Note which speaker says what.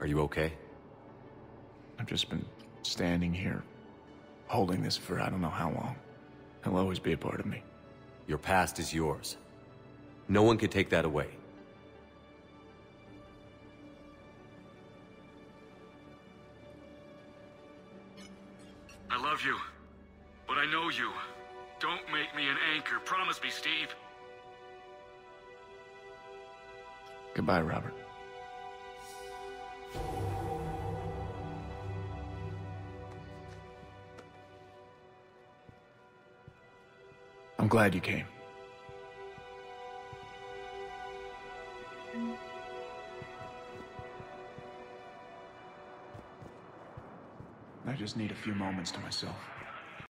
Speaker 1: Are you okay?
Speaker 2: I've just been standing here, holding this for I don't know how long. He'll always be a part of me.
Speaker 1: Your past is yours. No one can take that away.
Speaker 3: I love you. But I know you. Don't make me an anchor. Promise me, Steve.
Speaker 2: Goodbye, Robert. I'm glad you came. I just need a few moments to myself.